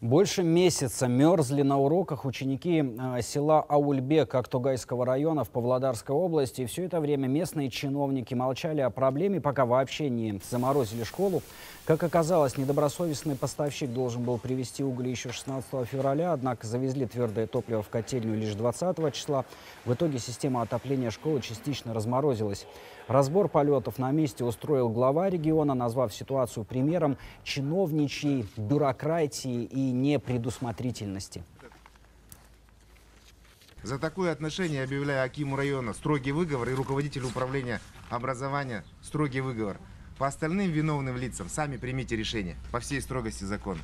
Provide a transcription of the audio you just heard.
Больше месяца мерзли на уроках ученики э, села Аульбек Актугайского района в Павлодарской области. И все это время местные чиновники молчали о проблеме, пока вообще не заморозили школу. Как оказалось, недобросовестный поставщик должен был привезти уголь еще 16 февраля, однако завезли твердое топливо в котельню лишь 20 числа. В итоге система отопления школы частично разморозилась. Разбор полетов на месте устроил глава региона, назвав ситуацию примером чиновничьей бюрократии непредусмотрительности. За такое отношение объявляю Акиму района строгий выговор и руководителю управления образования строгий выговор. По остальным виновным лицам сами примите решение по всей строгости закона.